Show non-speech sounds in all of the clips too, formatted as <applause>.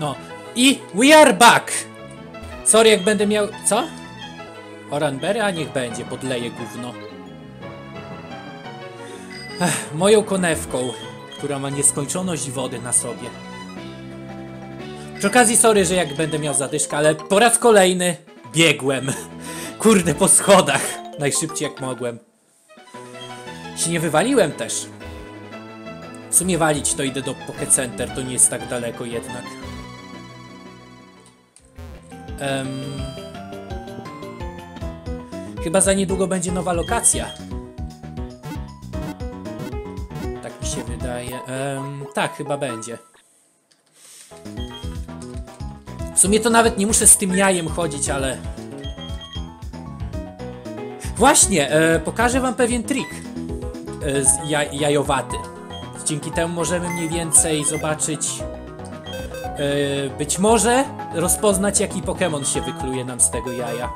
No. I we are back! Sorry, jak będę miał... Co? Oranberry? A niech będzie, podleję gówno. Ech, moją konewką, która ma nieskończoność wody na sobie. Przy okazji, sorry, że jak będę miał zadyszkę, ale po raz kolejny biegłem. Kurde, po schodach. Najszybciej jak mogłem. Się nie wywaliłem też. W sumie walić to idę do Pocket Center, to nie jest tak daleko jednak. Em, chyba za niedługo będzie nowa lokacja. Tak mi się wydaje. Em, tak, chyba będzie. W sumie to nawet nie muszę z tym jajem chodzić, ale... Właśnie, e, pokażę wam pewien trik e, z jaj, jajowaty. Dzięki temu możemy mniej więcej zobaczyć, być może rozpoznać jaki Pokémon się wykluje nam z tego jaja.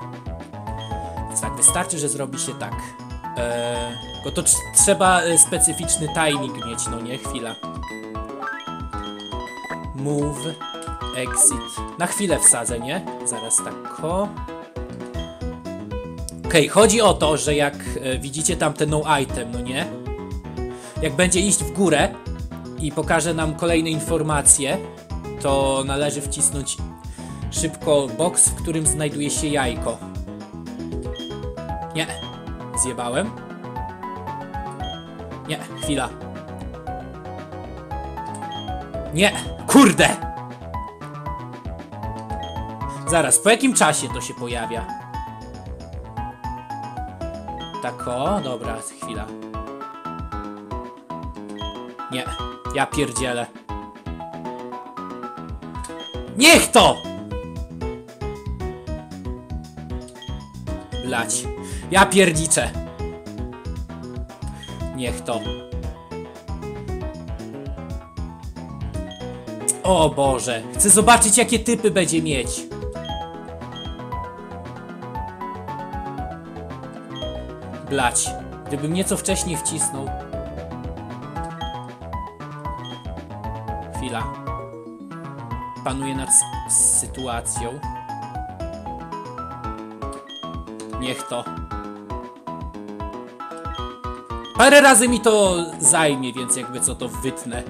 Tak, wystarczy, że zrobi się tak. E, tylko to tr- trzeba e, specyficzny timing mieć, no nie? Chwila. Move, exit. Na chwilę wsadzę, nie? Zaraz tak, ko. Okej, chodzi o to, że jak e, widzicie tam ten no item, no nie? Jak będzie iść w górę i pokaże nam kolejne informacje, to należy wcisnąć szybko box, w którym znajduje się jajko. Nie, zjebałem. Nie, chwila. Nie, kurde! Zaraz, po jakim czasie to się pojawia? Tak o, dobra, chwila. Nie, ja pierdzielę. Niech to! Blać. Ja pierdziczę. Niech to. O Boże, chcę zobaczyć jakie typy będzie mieć. Blać. Gdybym nieco wcześniej wcisnął. Chwila. Panuję nad sytuacją. Niech to. Parę razy mi to zajmie, więc jakby co to wytnę.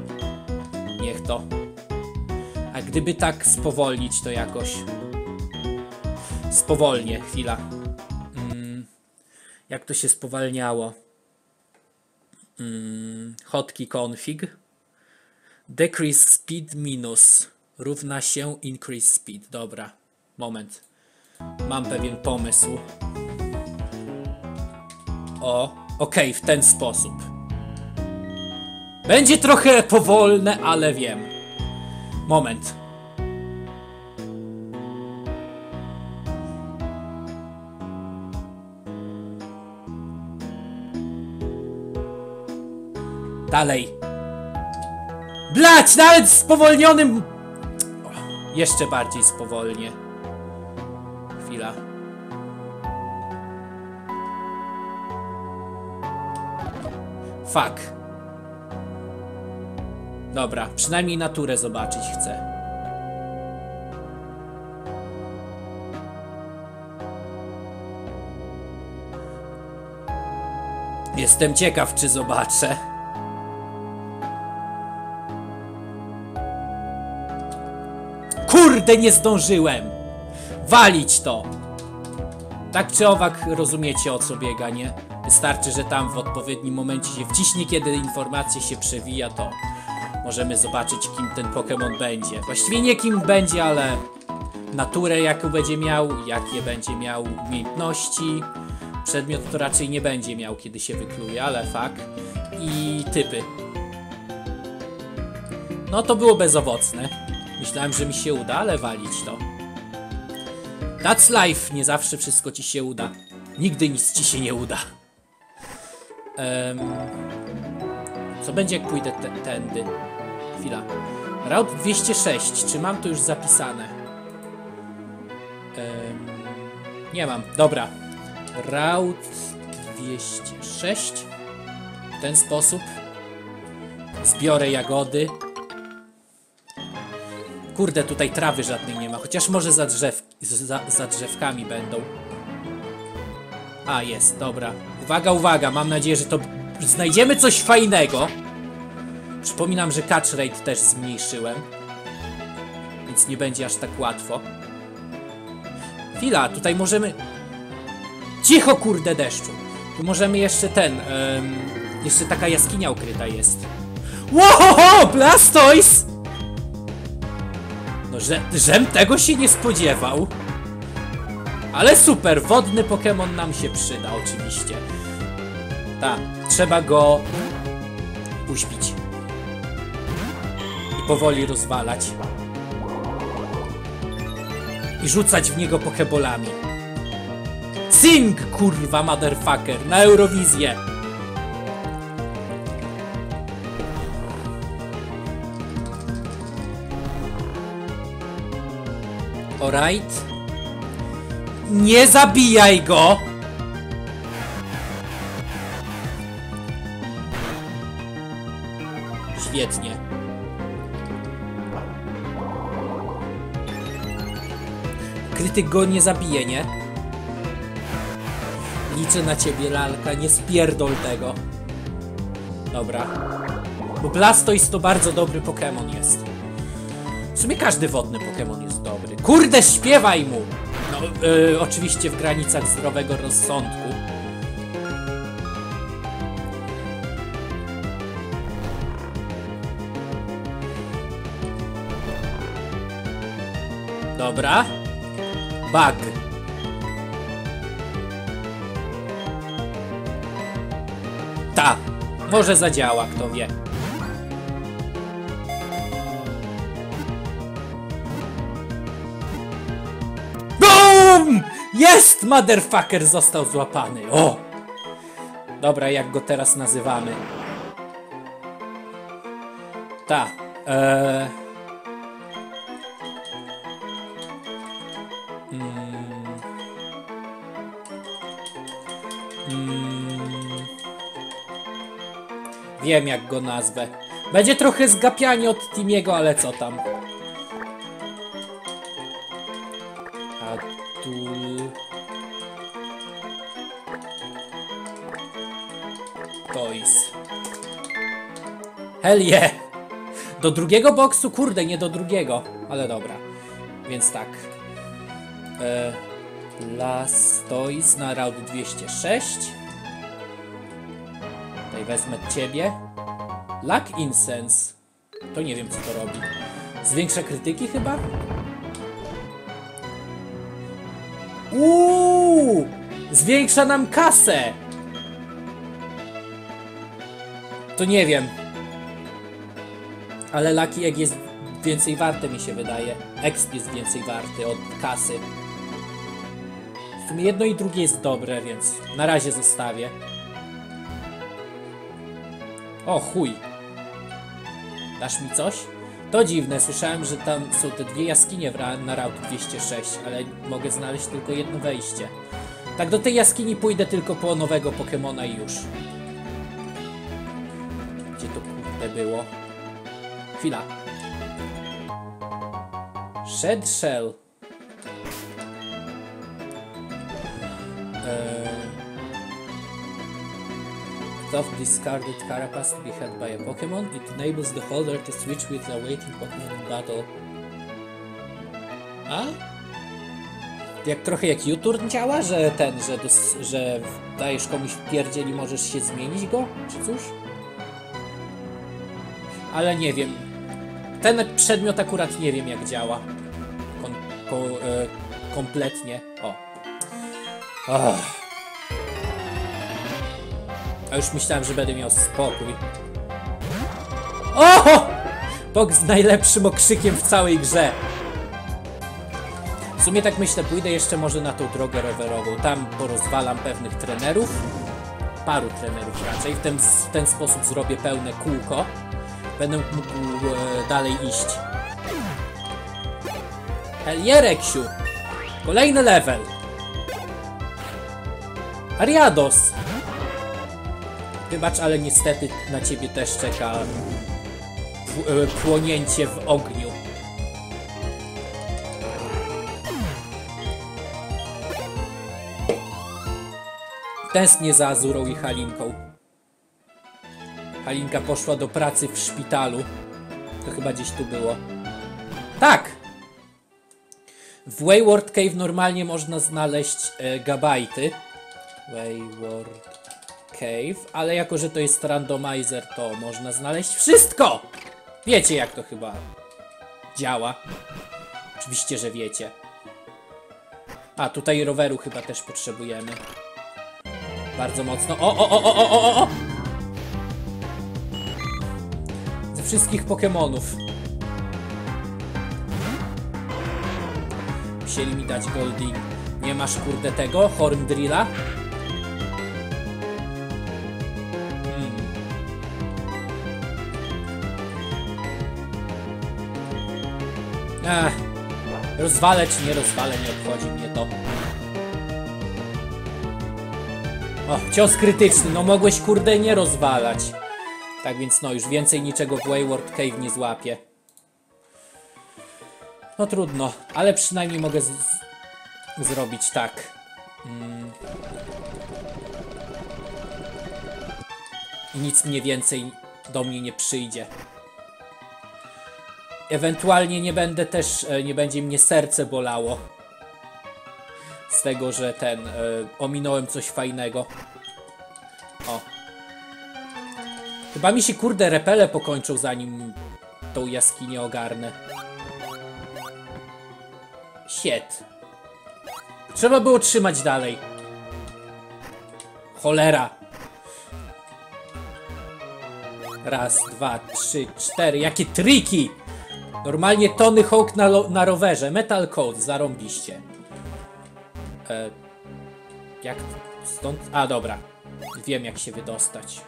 Niech to. A gdyby tak spowolnić to jakoś. Spowolnię, chwila. Mm, jak to się spowalniało? Mm, hotkey config. Decrease speed minus równa się increase speed. Dobra, moment. Mam pewien pomysł. O, okej, w ten sposób. Będzie trochę powolne, ale wiem. Moment. Dalej. Blać, nawet z spowolnionym... Jeszcze bardziej spowolnie. Chwila. Fuck. Dobra, przynajmniej naturę zobaczyć chcę. Jestem ciekaw, czy zobaczę. Kurde, nie zdążyłem! Walić to! Tak czy owak rozumiecie o co biega, nie? Wystarczy, że tam w odpowiednim momencie się wciśnie, kiedy informacja się przewija, to możemy zobaczyć kim ten Pokémon będzie. Właściwie nie kim będzie, ale naturę jaką będzie miał, jakie będzie miał umiejętności. Przedmiot to raczej nie będzie miał, kiedy się wykluje, ale fakt. I typy. No to było bezowocne. Myślałem, że mi się uda, ale walić to. That's life. Nie zawsze wszystko ci się uda. Nigdy nic ci się nie uda. Em, co będzie jak pójdę tędy? Chwila. Route 206. Czy mam to już zapisane? Em, nie mam. Dobra. Route 206. W ten sposób. Zbiorę jagody. Kurde, tutaj trawy żadnej nie ma, chociaż może za, drzew, za, za drzewkami będą. A, jest, dobra. Uwaga, uwaga, mam nadzieję, że to znajdziemy coś fajnego. Przypominam, że catch rate też zmniejszyłem. Więc nie będzie aż tak łatwo. Chwila, tutaj możemy... Cicho, kurde, deszczu. Tu możemy jeszcze ten... em, jeszcze taka jaskinia ukryta jest. Wow, Blastoise! Że, żem tego się nie spodziewał. Ale super, wodny Pokémon nam się przyda, oczywiście. Tak, trzeba go uśpić. I powoli rozwalać. I rzucać w niego pokebolami. Sing, kurwa, motherfucker, na Eurowizję. Alright. Nie zabijaj go! Świetnie. Krytyk go nie zabije, nie? Liczę na ciebie, lalka, nie spierdol tego. Dobra. Bo Blastoise to bardzo dobry Pokémon jest. W sumie każdy wodny Pokémon jest dobry. Kurde, śpiewaj mu! No, yy, oczywiście w granicach zdrowego rozsądku. Dobra. Bug. Ta. Może zadziała, kto wie. BOOM! Jest! Motherfucker został złapany. O! Dobra, jak go teraz nazywamy? Ta. Eee... Wiem jak go nazwę. Będzie trochę zgapianie od Timiego, ale co tam. Hell yeah! Do drugiego boksu? Kurde, nie do drugiego. Ale dobra. Więc tak. E, Last Toys na round 206. Tutaj wezmę ciebie. Luck Incense. To nie wiem co to robi. Zwiększa krytyki chyba? Uuu! Zwiększa nam kasę! To nie wiem. Ale Lucky Egg jest więcej warte mi się wydaje. Exp jest więcej warty od kasy. W sumie jedno i drugie jest dobre, więc na razie zostawię. O chuj. Dasz mi coś? To dziwne, słyszałem, że tam są te dwie jaskinie na Route 206, ale mogę znaleźć tylko jedno wejście. Tak do tej jaskini pójdę tylko po nowego Pokemona i już. Gdzie to kurde było? Chwila. Shed Shell. Eee... Tough discarded Carapace to be held by a Pokemon. It enables the holder to switch with the waiting Pokemon in battle. A? Jak trochę jak U-turn działa, że ten, że, że dajesz komuś pierdziel i możesz się zmienić go? Czy cóż? Ale nie wiem. Ten przedmiot akurat nie wiem jak działa. Kon, ko, e, kompletnie. O. Ach. A już myślałem, że będę miał spokój. O! Bok z najlepszym okrzykiem w całej grze. W sumie tak myślę, pójdę jeszcze może na tą drogę rowerową. Tam porozwalam pewnych trenerów. Paru trenerów raczej. W ten, w ten sposób zrobię pełne kółko będę mógł e, dalej iść. Eliereksiu! Kolejny level! Ariados! Wybacz, ale niestety na ciebie też czeka mm, e, płonięcie w ogniu. Tęsknię za Azurą i Halinką. Halinka poszła do pracy w szpitalu. To chyba gdzieś tu było. Tak! W Wayward Cave normalnie można znaleźć e, gabajty. Wayward Cave, ale jako, że to jest randomizer, to można znaleźć wszystko! Wiecie, jak to chyba działa. Oczywiście, że wiecie. A, tutaj roweru chyba też potrzebujemy. Bardzo mocno. O, o, o, o, o, o, o! Wszystkich Pokemonów. Musieli mi dać Golding. Nie masz kurde tego? Horndrilla? Hmm. Ech. Rozwalę czy nie rozwalę, nie obchodzi mnie to. O, cios krytyczny, no mogłeś kurde nie rozwalać. Tak więc no, już więcej niczego w Wayward Cave nie złapię. No trudno, ale przynajmniej mogę zrobić tak. Mm. I nic mnie więcej do mnie nie przyjdzie. Ewentualnie nie będę też, e, nie będzie mnie serce bolało. Z tego, że ten, e, ominąłem coś fajnego. O. Chyba mi się kurde repele pokończą zanim tą jaskinię ogarnę. Shit. Trzeba było trzymać dalej. Cholera. Raz, dwa, trzy, cztery. Jakie triki! Normalnie Tony Hawk na, na rowerze. Metal Code, zarąbiście. E, jak stąd? A, dobra. Wiem, jak się wydostać.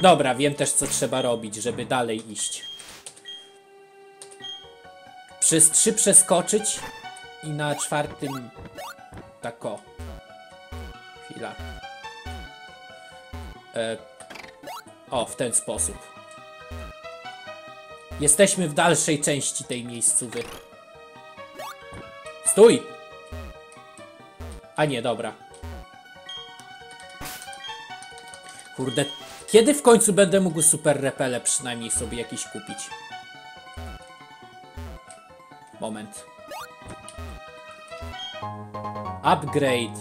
Dobra, wiem też, co trzeba robić, żeby dalej iść. Przez trzy przeskoczyć i na czwartym... Tak o. Chwila. E, o, w ten sposób. Jesteśmy w dalszej części tej miejscowy. Stój! A nie, dobra. Kurde, kiedy w końcu będę mógł super repele przynajmniej sobie jakiś kupić? Moment. Upgrade.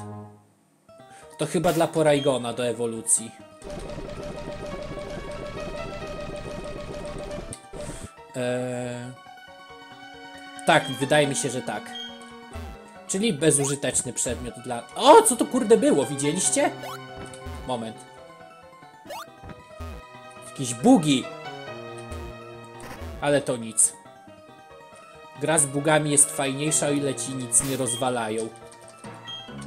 To chyba dla Poraigona do ewolucji. Eee... Tak, wydaje mi się, że tak. Czyli bezużyteczny przedmiot dla... O, co to kurde było, widzieliście? Moment. Jakieś bugi. Ale to nic. Gra z bugami jest fajniejsza, o ile ci nic nie rozwalają.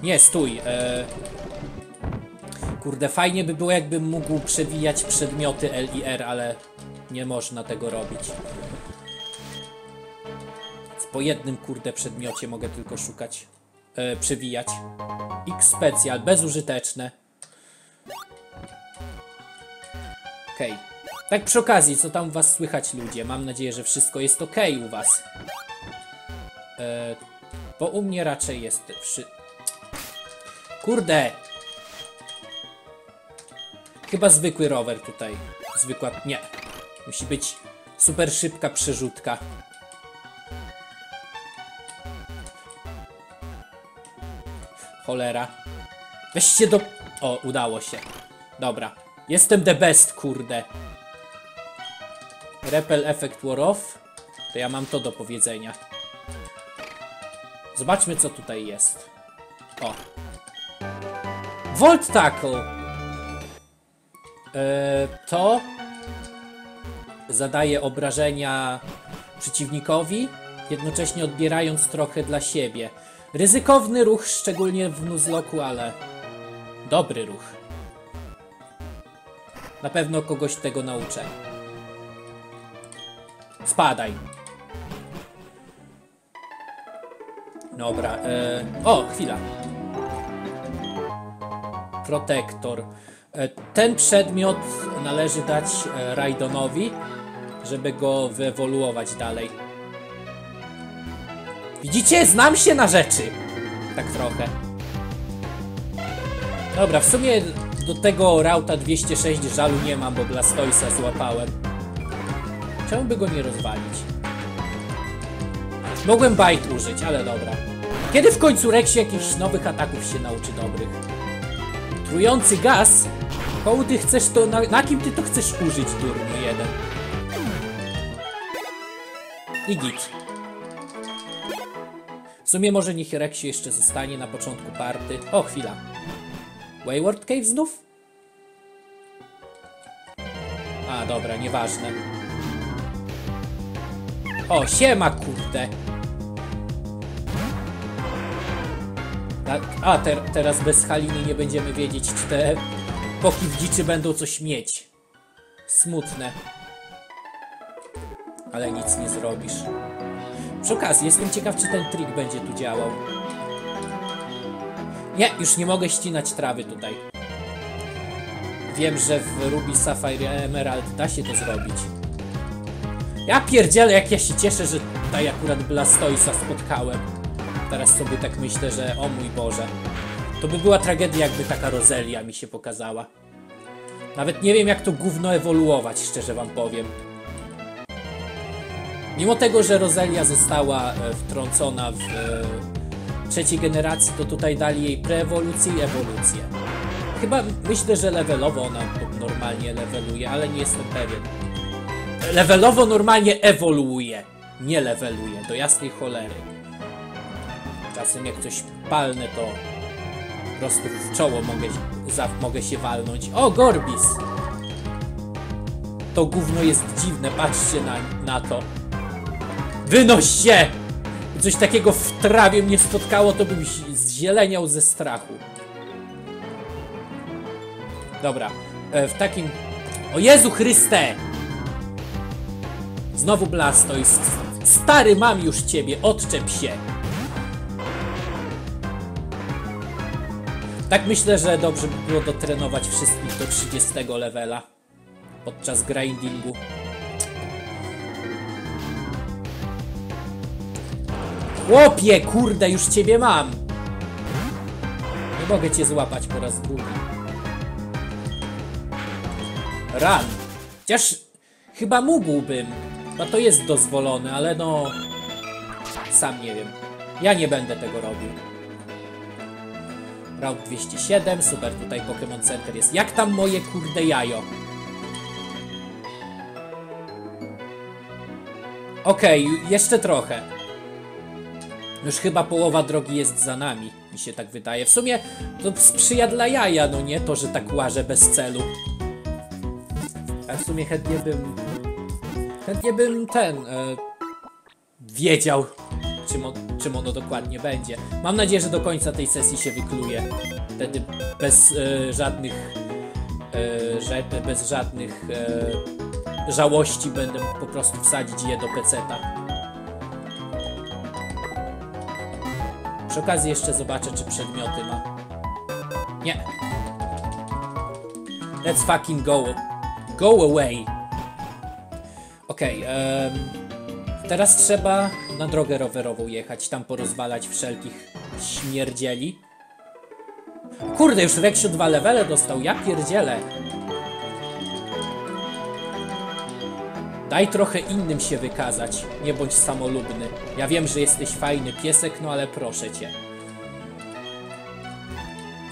Nie, stój. E... Kurde, fajnie by było, jakbym mógł przewijać przedmioty L i R, ale nie można tego robić. Więc Po jednym, kurde, przedmiocie mogę tylko szukać. E, przewijać. X specjal, bezużyteczne. Tak przy okazji, co tam u was słychać ludzie? Mam nadzieję, że wszystko jest ok u was. E, bo u mnie raczej jest wszy... Kurde! Chyba zwykły rower tutaj. Zwykła... Nie. Musi być super szybka przerzutka. Cholera. Weźcie do... O, udało się. Dobra. Jestem the best, kurde. Repel Effect War Off. To ja mam to do powiedzenia. Zobaczmy, co tutaj jest. O. Volt Tackle. E, to zadaje obrażenia przeciwnikowi, jednocześnie odbierając trochę dla siebie. Ryzykowny ruch, szczególnie w Nuzloku, ale dobry ruch. Na pewno kogoś tego nauczę. Spadaj. Dobra. E... O, chwila. Protektor. E, Ten przedmiot należy dać e, Raidonowi, żeby go wyewoluować dalej. Widzicie? Znam się na rzeczy. Tak trochę. Dobra, w sumie do tego Rauta 206 żalu nie mam, bo Blastoisa złapałem. Czemu by go nie rozwalić? Mogłem Bite użyć, ale dobra. Kiedy w końcu Rexie jakichś nowych ataków się nauczy dobrych? Trujący gaz? Komu ty chcesz to... Na, na kim ty to chcesz użyć, durniu jeden? I git. W sumie może niech Rexie jeszcze zostanie na początku party. O, chwila. Wayward Cave znów? A, dobra, nieważne. O, siema, kurde. A, a ter, teraz bez Haliny nie będziemy wiedzieć, czy te poki w dziczy będą coś mieć. Smutne. Ale nic nie zrobisz. Przy okazji, jestem ciekaw, czy ten trik będzie tu działał. Nie, już nie mogę ścinać trawy tutaj. Wiem, że w Ruby Sapphire Emerald da się to zrobić. Ja pierdzielę, jak ja się cieszę, że tutaj akurat Blastoisa spotkałem. Teraz sobie tak myślę, że o mój Boże. To by była tragedia, jakby taka Rozelia mi się pokazała. Nawet nie wiem, jak to gówno ewoluować, szczerze wam powiem. Mimo tego, że Rozelia została e, wtrącona w e, trzeciej generacji, to tutaj dali jej preewolucję i ewolucję. Chyba myślę, że levelowo ona normalnie leveluje, ale nie jestem pewien. Levelowo normalnie ewoluuje, nie leveluje, do jasnej cholery. Czasem jak coś palne, to po prostu w czoło mogę, za, mogę się walnąć. O, Gorbis! To gówno jest dziwne, patrzcie na, na to. Wynoś się! Coś takiego w trawie mnie spotkało, to bym zzieleniał ze strachu. Dobra, e, w takim... O Jezu Chryste! Znowu Blastoise. Stary, mam już ciebie, odczep się. Tak myślę, że dobrze by było dotrenować wszystkich do 30 levela podczas grindingu. Chłopie, kurde, już ciebie mam. Nie mogę cię złapać po raz drugi. Ran. Chociaż chyba mógłbym. No to jest dozwolone, ale no... Sam nie wiem. Ja nie będę tego robił. Route 207, super, tutaj Pokémon Center jest. Jak tam moje kurde jajo? Okej, okay, jeszcze trochę. Już chyba połowa drogi jest za nami, mi się tak wydaje. W sumie to sprzyja dla jaja, no nie to, że tak łażę bez celu. A w sumie chętnie bym... Chętnie bym ten... E, wiedział, czym, czym ono dokładnie będzie. Mam nadzieję, że do końca tej sesji się wykluje. Wtedy bez e, żadnych... E, bez żadnych e, żałości będę po prostu wsadzić je do peceta. Przy okazji jeszcze zobaczę, czy przedmioty ma. Nie. Let's fucking go. Go away. Okej, okay, teraz trzeba na drogę rowerową jechać, tam porozwalać wszelkich śmierdzieli. Kurde, już Reksiu dwa levele dostał, ja pierdzielę. Daj trochę innym się wykazać, nie bądź samolubny. Ja wiem, że jesteś fajny piesek, no ale proszę cię.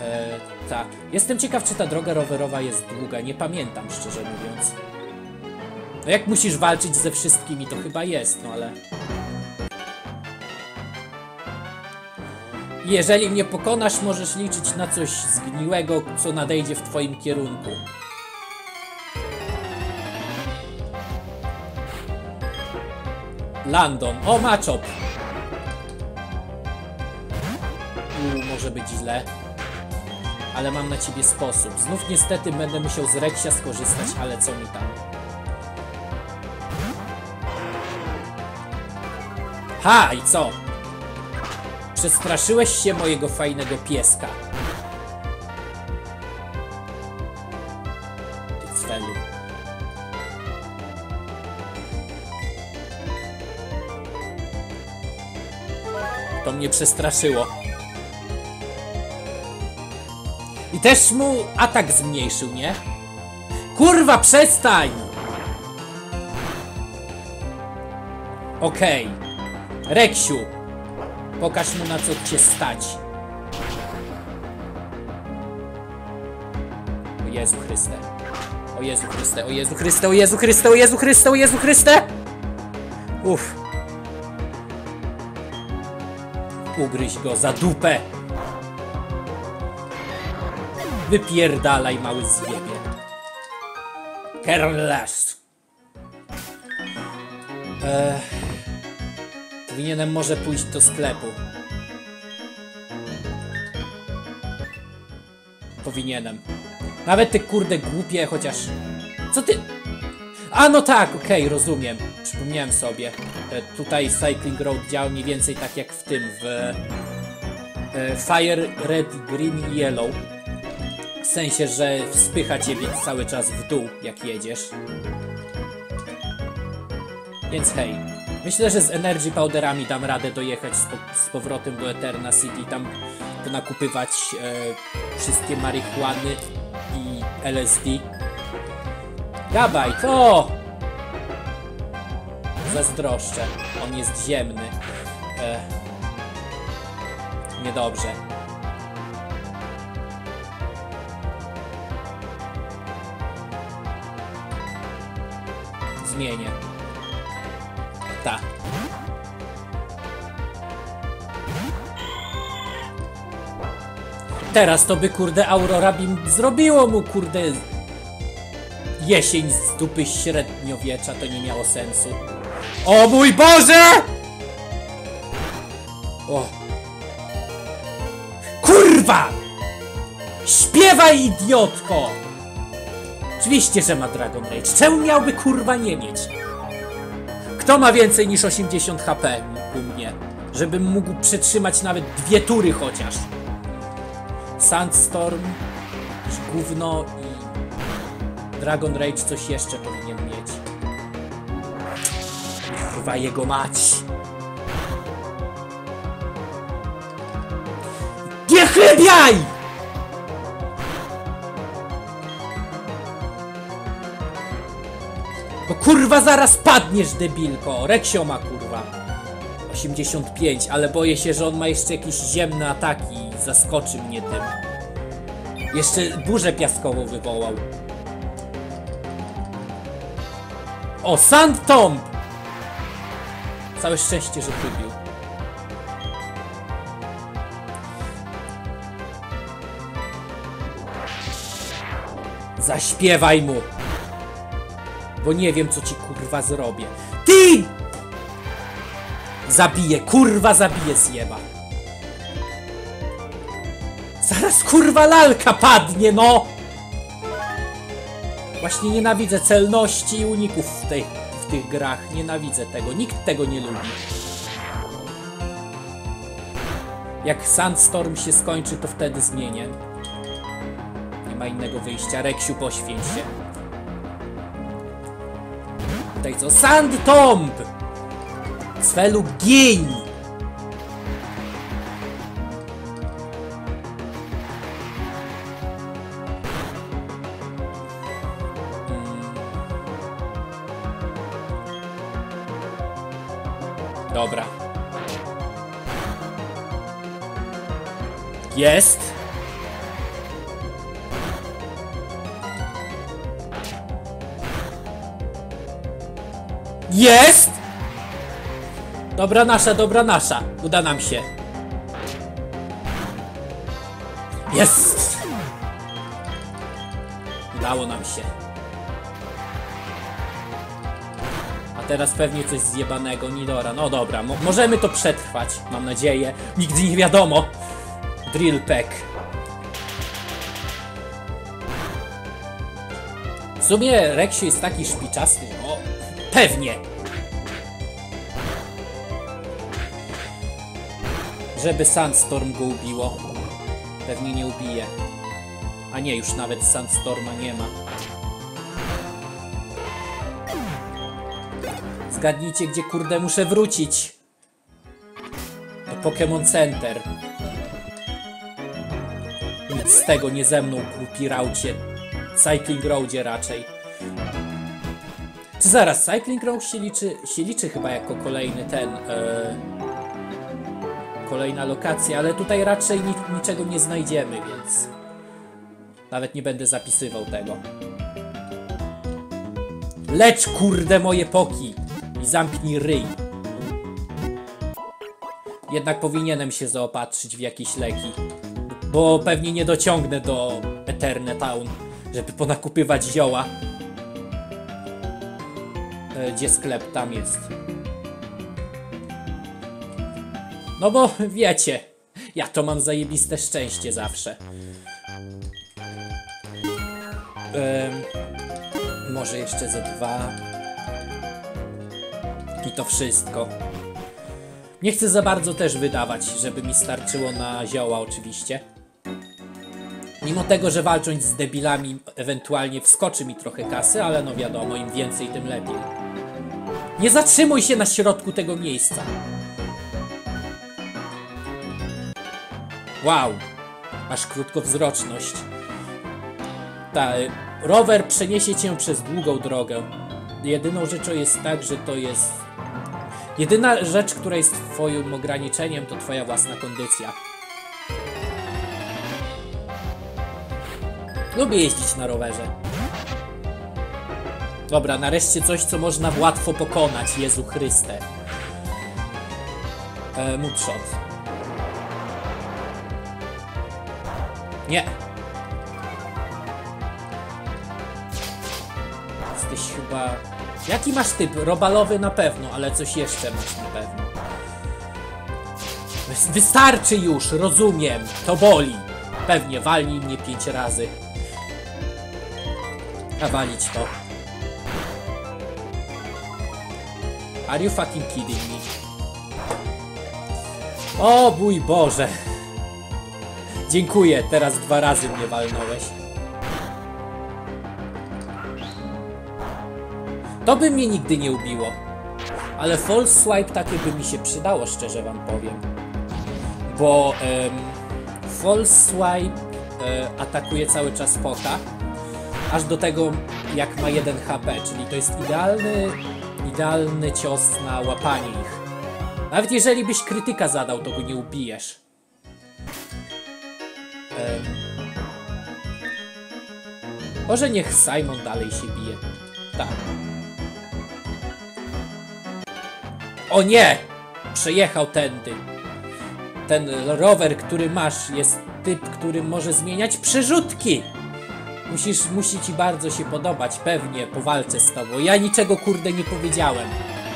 Eee, tak. Jestem ciekaw, czy ta droga rowerowa jest długa. Nie pamiętam, szczerze mówiąc. No jak musisz walczyć ze wszystkimi, to chyba jest, no ale... Jeżeli mnie pokonasz, możesz liczyć na coś zgniłego, co nadejdzie w twoim kierunku. Landon. O, Machop! Uuu, może być źle. Ale mam na ciebie sposób. Znów niestety będę musiał z Reksia skorzystać, ale co mi tam. Ha! I co? Przestraszyłeś się mojego fajnego pieska. To mnie przestraszyło. I też mu atak zmniejszył, nie? Kurwa, przestań! Okej. Reksiu, pokaż mu na co cię stać. O Jezu Chryste. O Jezu Chryste, o Jezu Chryste, o Jezu Chryste, o Jezu Chryste, o Jezu Chryste! Uff. Ugryź go za dupę. Wypierdalaj, mały zjebie. Careless. Eee, powinienem może pójść do sklepu. Powinienem. Nawet te kurde głupie, chociaż... Co ty... A no tak, okej, rozumiem. Przypomniałem sobie. E, tutaj Cycling Road działa mniej więcej tak jak w tym, w... E, Fire, Red, Green i Yellow. W sensie, że spycha ciebie cały czas w dół, jak jedziesz. Więc hej. Myślę, że z Energy Powderami dam radę dojechać z, po, z powrotem do Eterna City, tam nakupywać e, wszystkie marihuany i LSD. Dawaj, to! Zazdroszczę. On jest ziemny. E, niedobrze. Zmienię. Teraz to by kurde Aurora Beam zrobiło mu kurde jesień z dupy średniowiecza, to nie miało sensu. O mój Boże! O. Kurwa! Śpiewaj, idiotko! Oczywiście, że ma Dragon Rage. Czemu miałby kurwa nie mieć? Kto ma więcej niż 80 HP u mnie? Żebym mógł przetrzymać nawet dwie tury chociaż. Sandstorm, gówno i Dragon Rage coś jeszcze powinien mieć. Kurwa jego mać. Nie chlebiaj! Bo kurwa zaraz padniesz, debilko. Reksio ma kurwa. 85, ale boję się, że on ma jeszcze jakieś ziemne ataki i zaskoczy mnie tym. Jeszcze burzę piaskową wywołał. O, Sand Tomb! Całe szczęście, że wybił. Zaśpiewaj mu! Bo nie wiem, co ci kurwa zrobię. Ty! Zabiję, kurwa zabiję zjeba. Zaraz kurwa lalka padnie, no! Właśnie nienawidzę celności i uników w, tej, w tych grach. Nienawidzę tego. Nikt tego nie lubi. Jak Sandstorm się skończy, to wtedy zmienię. Nie ma innego wyjścia. Reksiu, poświęć się. Tutaj co? Sand Tomb! Cfelu gień! Dobra. Jest. Jest! Dobra nasza, dobra nasza. Uda nam się. Jest! Udało nam się. A teraz pewnie coś zjebanego, Nidora. No dobra, mo możemy to przetrwać, mam nadzieję. Nigdy nie wiadomo. Drill pack. W sumie Reksiu jest taki szpiczasty, pewnie. Żeby Sandstorm go ubiło. Pewnie nie ubije. A nie, już nawet Sandstorma nie ma. Zgadnijcie, gdzie kurde muszę wrócić. Do Pokémon Center. Nic z tego nie ze mną, głupi raucie. Cycling Roadzie raczej. Zaraz, Cycling Road się liczy, się liczy chyba jako kolejny ten... E, kolejna lokacja, ale tutaj raczej ni niczego nie znajdziemy, więc... Nawet nie będę zapisywał tego. Lecz kurde moje poki i zamknij ryj. Jednak powinienem się zaopatrzyć w jakieś leki. Bo pewnie nie dociągnę do Eterne Town, żeby ponakupywać zioła. E, Gdzie sklep? Tam jest. No bo <laughs> wiecie, ja to mam zajebiste szczęście zawsze. Może jeszcze ze dwa. I to wszystko. Nie chcę za bardzo też wydawać, żeby mi starczyło na zioła oczywiście. Mimo tego, że walcząc z debilami ewentualnie wskoczy mi trochę kasy, ale no wiadomo, im więcej tym lepiej. Nie zatrzymuj się na środku tego miejsca. Wow, masz krótkowzroczność. Ta, y, rower przeniesie cię przez długą drogę. Jedyną rzeczą jest tak, że to jest... Jedyna rzecz, która jest twoim ograniczeniem, to twoja własna kondycja. Lubię jeździć na rowerze. Dobra, nareszcie coś, co można łatwo pokonać. Jezu Chryste. E, Moodshot. Nie. Jesteś chyba... Jaki masz typ? Robalowy na pewno, ale coś jeszcze masz na pewno. Wys- Wystarczy już, rozumiem. To boli. Pewnie, walnij mnie pięć razy. A walić to. Are you fucking kidding me? O mój Boże. Dziękuję, teraz dwa razy mnie walnąłeś. To by mnie nigdy nie ubiło. Ale false swipe takie by mi się przydało, szczerze wam powiem. Bo em, false swipe e, atakuje cały czas pota, aż do tego jak ma 1 HP, czyli to jest idealny, idealny cios na łapanie ich. Nawet jeżeli byś krytyka zadał, to go nie ubijesz. Em, może niech Simon dalej się bije. Tak. O nie! Przejechał tędy. Ten rower, który masz, jest typ, który może zmieniać przerzutki. Musisz, musi ci bardzo się podobać, pewnie, po walce z tobą. Ja niczego kurde nie powiedziałem.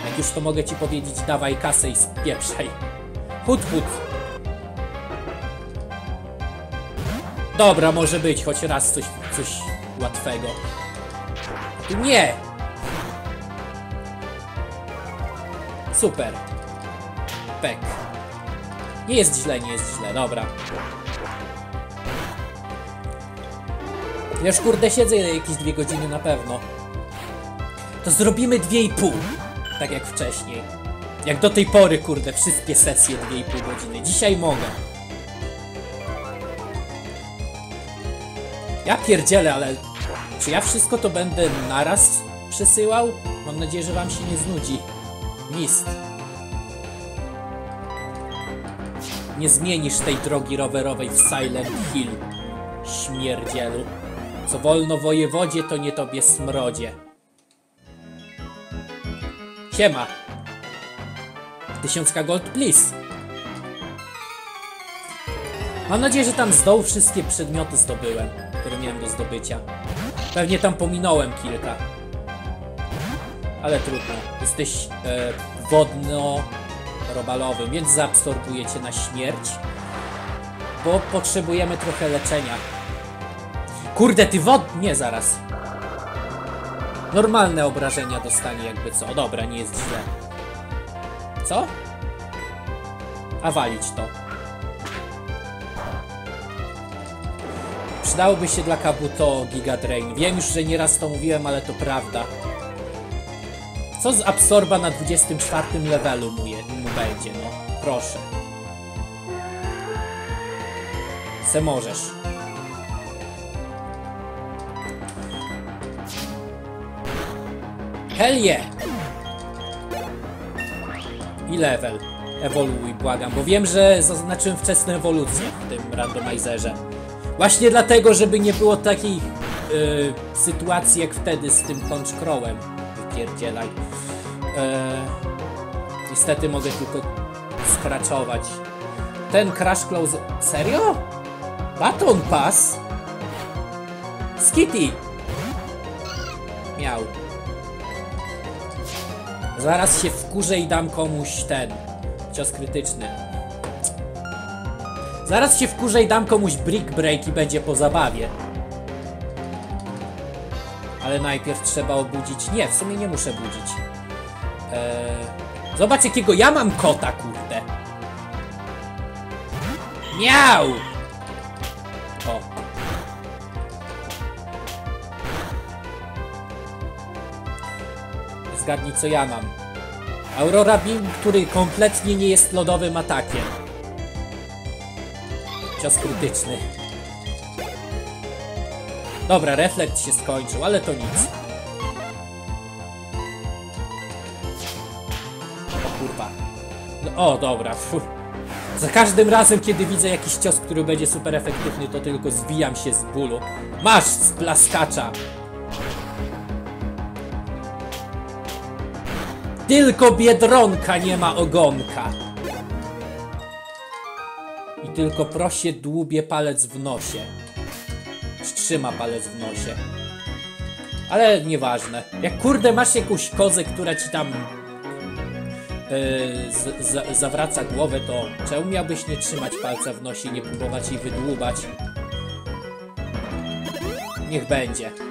Jak już to mogę ci powiedzieć, dawaj kasę i spieprzaj. Hut, hut. Dobra, może być, choć raz coś, coś łatwego. Nie! Super. Pek. Nie jest źle, nie jest źle, dobra. Ja już kurde siedzę jakieś dwie godziny na pewno. To zrobimy dwie i pół. Tak jak wcześniej. Jak do tej pory, kurde, wszystkie sesje dwie i pół godziny. Dzisiaj mogę. Ja pierdzielę, ale czy ja wszystko to będę naraz przesyłał? Mam nadzieję, że wam się nie znudzi. Mist. Nie zmienisz tej drogi rowerowej w Silent Hill. Śmierdzielu. Co wolno wojewodzie, to nie tobie smrodzie. Siema. Tysiącka gold, please. Mam nadzieję, że tam z dołu wszystkie przedmioty zdobyłem, które miałem do zdobycia. Pewnie tam pominąłem kilka. Ale trudno. Jesteś e, wodno-robalowym, więc zaabsorbuję cię na śmierć. Bo potrzebujemy trochę leczenia. Kurde, ty wod... Nie, zaraz. Normalne obrażenia dostanie jakby co. Dobra, nie jest źle. Co? A walić to. Przydałoby się dla Kabuto Giga Drain. Wiem już, że nieraz to mówiłem, ale to prawda. Co z absorba na 24 levelu mu, je, mu będzie, no? Proszę. Se możesz. Hell yeah! I level. Ewoluuj, błagam, bo wiem, że zaznaczyłem wczesne ewolucje w tym randomizerze. Właśnie dlatego, żeby nie było takiej yy, sytuacji jak wtedy z tym Conchcrowem. Wypierdzielaj. Yy, niestety mogę tylko skraczować. Ten Crash Close... Serio? Baton Pass? Skitty! Miał. Zaraz się wkurzę i dam komuś ten cios krytyczny. Zaraz się wkurzę i dam komuś brick break i będzie po zabawie. Ale najpierw trzeba obudzić. Nie, w sumie nie muszę budzić. Eee... Zobacz jakiego ja mam kota, kurde. Miał! Zgadnij co ja mam. Aurora Beam, który kompletnie nie jest lodowym atakiem. Cios krytyczny. Dobra, reflekt się skończył, ale to nic. O kurwa. No, o, dobra. Fu. Za każdym razem, kiedy widzę jakiś cios, który będzie super efektywny, to tylko zwijam się z bólu. Masz splaskacza! Tylko Biedronka nie ma ogonka. I tylko prosie dłubie palec w nosie. Trzyma palec w nosie. Ale nieważne. Jak kurde masz jakąś kozę, która ci tam yy, z, z, zawraca głowę, to czemu miałbyś nie trzymać palca w nosie i nie próbować jej wydłubać? Niech będzie.